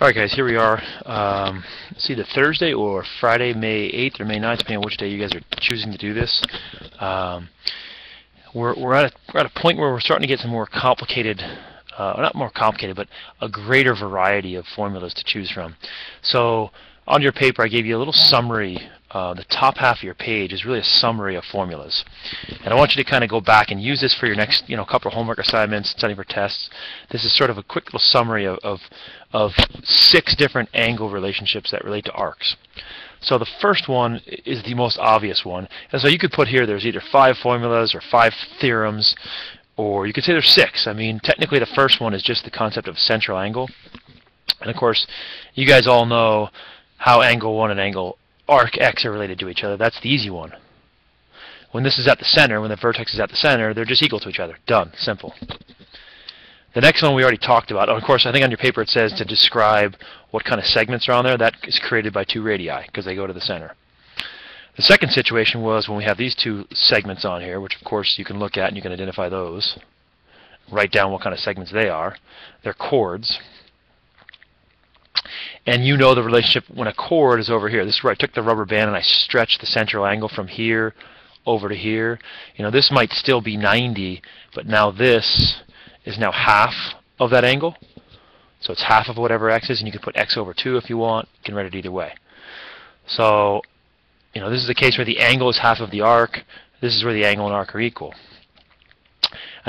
Alright guys, here we are. Um, it's either Thursday or Friday, May 8th or May 9th, depending on which day you guys are choosing to do this. Um, we're, we're, at a, we're at a point where we're starting to get some more complicated, uh, not more complicated, but a greater variety of formulas to choose from. So on your paper I gave you a little summary. Uh, the top half of your page is really a summary of formulas. And I want you to kind of go back and use this for your next you know, couple of homework assignments, studying for tests. This is sort of a quick little summary of, of, of six different angle relationships that relate to arcs. So the first one is the most obvious one. And so you could put here there's either five formulas or five theorems, or you could say there's six. I mean, technically the first one is just the concept of central angle. And of course, you guys all know how angle 1 and angle arc x are related to each other. That's the easy one. When this is at the center, when the vertex is at the center, they're just equal to each other. Done. Simple. The next one we already talked about. Of course, I think on your paper it says to describe what kind of segments are on there. That is created by two radii because they go to the center. The second situation was when we have these two segments on here, which of course you can look at and you can identify those. Write down what kind of segments they are. They're chords and you know the relationship when a chord is over here. This is where I took the rubber band and I stretched the central angle from here over to here. You know, this might still be 90, but now this is now half of that angle. So it's half of whatever x is, and you can put x over 2 if you want. You can write it either way. So, you know, this is the case where the angle is half of the arc. This is where the angle and arc are equal.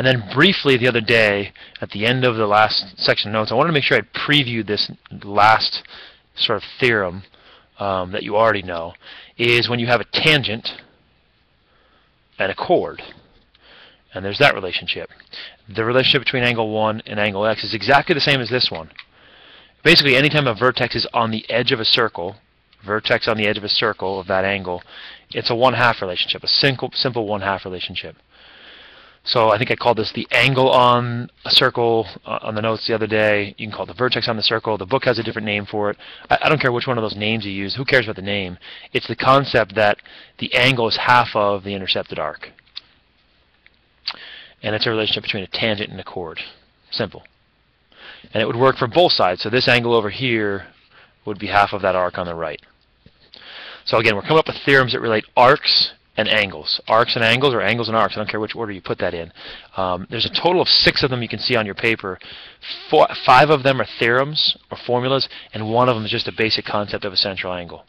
And then briefly the other day, at the end of the last section of notes, I wanted to make sure I previewed this last sort of theorem um, that you already know, is when you have a tangent and a chord. And there's that relationship. The relationship between angle 1 and angle x is exactly the same as this one. Basically, anytime a vertex is on the edge of a circle, vertex on the edge of a circle of that angle, it's a one-half relationship, a simple, simple one-half relationship. So I think I called this the angle on a circle uh, on the notes the other day. You can call it the vertex on the circle. The book has a different name for it. I, I, don't care which one of those names you use. Who cares about the name? It's the concept that the angle is half of the intercepted arc. And it's a relationship between a tangent and a chord. Simple. And it would work for both sides. So this angle over here would be half of that arc on the right. So again, we're coming up with theorems that relate arcs and angles. Arcs and angles, or angles and arcs. I don't care which order you put that in. Um, there's a total of six of them you can see on your paper. Four, five of them are theorems or formulas, and one of them is just a basic concept of a central angle.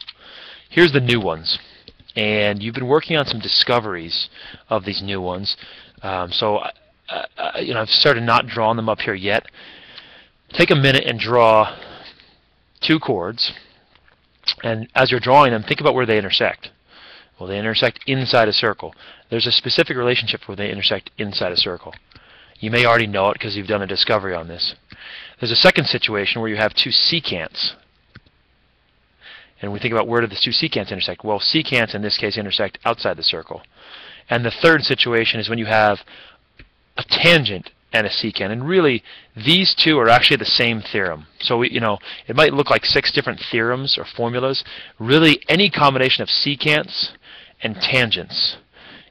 Here's the new ones. And you've been working on some discoveries of these new ones. Um, so, you know, I've started not drawing them up here yet. Take a minute and draw two chords. And as you're drawing them, think about where they intersect. Well, they intersect inside a circle. There's a specific relationship where they intersect inside a circle. You may already know it because you've done a discovery on this. There's a second situation where you have two secants. And we think about where do the two secants intersect? Well, secants in this case intersect outside the circle. And the third situation is when you have a tangent and a secant. And really, these two are actually the same theorem. So, we, you know, it might look like six different theorems or formulas. Really, any combination of secants and tangents,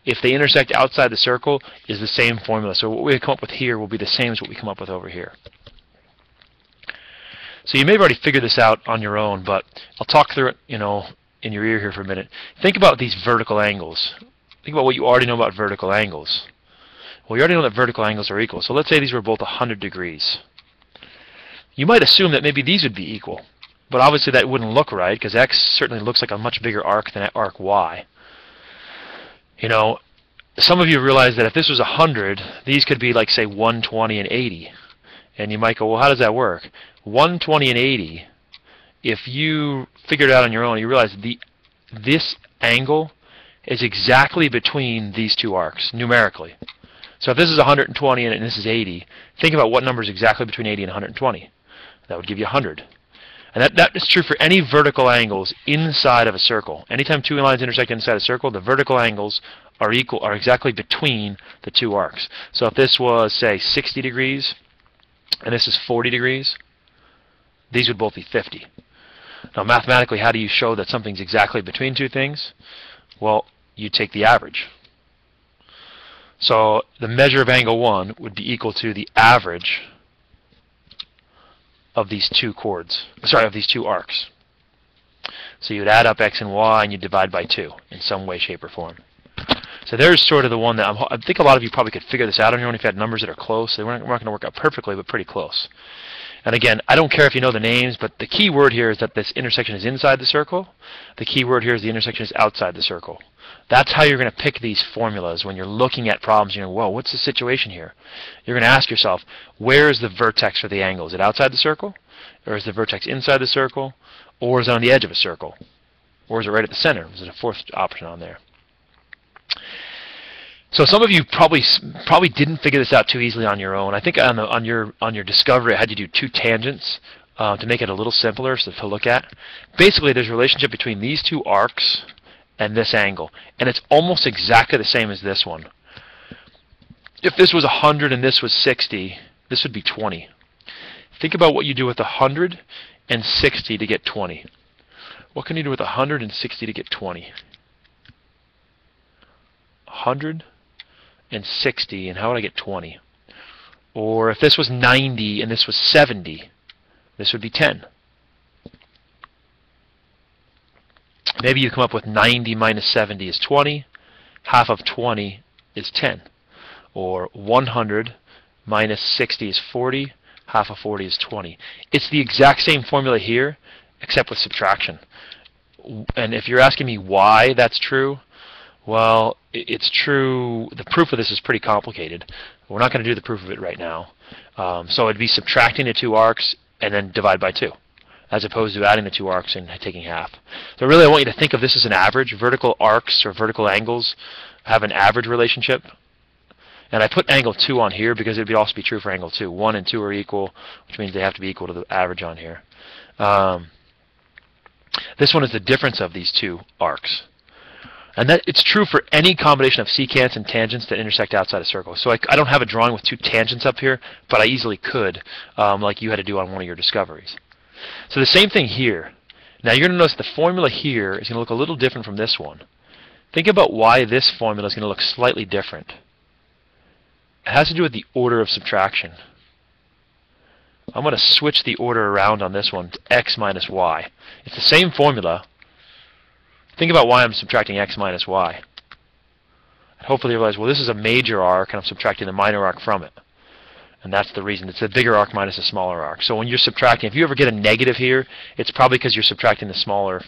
if they intersect outside the circle, is the same formula. So what we come up with here will be the same as what we come up with over here. So you may have already figured this out on your own, but I'll talk through it, you know, in your ear here for a minute. Think about these vertical angles. Think about what you already know about vertical angles. Well, you already know that vertical angles are equal. So let's say these were both 100 degrees. You might assume that maybe these would be equal. But obviously that wouldn't look right because x certainly looks like a much bigger arc than arc y. You know, some of you realize that if this was 100, these could be like, say, 120 and 80. And you might go, well, how does that work? 120 and 80, if you figure it out on your own, you realize the this angle is exactly between these two arcs, numerically. So if this is 120 and this is 80, think about what number is exactly between 80 and 120. That would give you 100. And that, that is true for any vertical angles inside of a circle. Anytime two lines intersect inside a circle, the vertical angles are equal, are exactly between the two arcs. So if this was, say, 60 degrees, and this is 40 degrees, these would both be 50. Now mathematically, how do you show that something's exactly between two things? Well, you take the average. So the measure of angle 1 would be equal to the average of these two chords, sorry, of these two arcs. So you'd add up x and y and you divide by 2 in some way, shape, or form. So there's sort of the one that I'm, i think a lot of you probably could figure this out on your own if you had numbers that are close. They weren't, weren't going to work out perfectly, but pretty close. And again, I don't care if you know the names, but the key word here is that this intersection is inside the circle. The key word here is the intersection is outside the circle. That's how you're going to pick these formulas when you're looking at problems. You're going, whoa, what's the situation here? You're going to ask yourself, where is the vertex for the angle? Is it outside the circle? Or is the vertex inside the circle? Or is it on the edge of a circle? Or is it right at the center? Is it a fourth option on there? So some of you probably probably didn't figure this out too easily on your own. I think on the, on your on your discovery, I had you do two tangents uh, to make it a little simpler so to look at. Basically, there's a relationship between these two arcs and this angle, and it's almost exactly the same as this one. If this was 100 and this was 60, this would be 20. Think about what you do with 100 and 60 to get 20. What can you do with 160 to get 20? 100 and 60, and how would I get 20? Or if this was 90 and this was 70, this would be 10. Maybe you come up with 90 minus 70 is 20. Half of 20 is 10. Or 100 minus 60 is 40. Half of 40 is 20. It's the exact same formula here, except with subtraction. And if you're asking me why that's true, well, it's true. The proof of this is pretty complicated. We're not going to do the proof of it right now. Um, so it'd be subtracting the two arcs and then divide by 2, as opposed to adding the two arcs and taking half. So really I want you to think of this as an average. Vertical arcs or vertical angles have an average relationship. And I put angle 2 on here because it would also be true for angle 2. 1 and 2 are equal, which means they have to be equal to the average on here. Um, this one is the difference of these two arcs. And that it's true for any combination of secants and tangents that intersect outside a circle. So I, I don't have a drawing with two tangents up here, but I easily could, um, like you had to do on one of your discoveries. So the same thing here. Now you're going to notice the formula here is going to look a little different from this one. Think about why this formula is going to look slightly different. It has to do with the order of subtraction. I'm going to switch the order around on this one to x minus y. It's the same formula, Think about why I'm subtracting x minus y. And hopefully realize, well, this is a major arc, and I'm subtracting the minor arc from it. And that's the reason. It's the bigger arc minus the smaller arc. So when you're subtracting, if you ever get a negative here, it's probably because you're subtracting the smaller,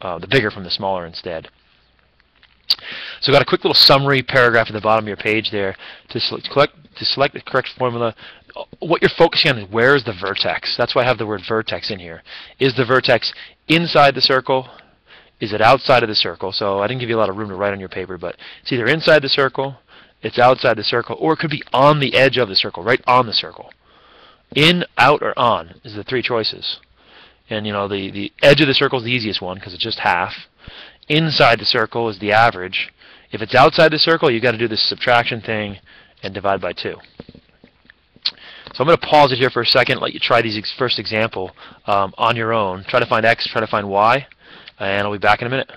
uh, the bigger from the smaller instead. So I've got a quick little summary paragraph at the bottom of your page there. To select, to select the correct formula, what you're focusing on is where is the vertex. That's why I have the word vertex in here. Is the vertex inside the circle, is it outside of the circle? So I didn't give you a lot of room to write on your paper, but it's either inside the circle, it's outside the circle, or it could be on the edge of the circle, right on the circle. In, out, or on is the three choices. And you know the, the edge of the circle is the easiest one because it's just half. Inside the circle is the average. If it's outside the circle, you've got to do this subtraction thing and divide by 2. So I'm going to pause it here for a second, let you try these first example um, on your own. Try to find x, try to find y and I'll be back in a minute.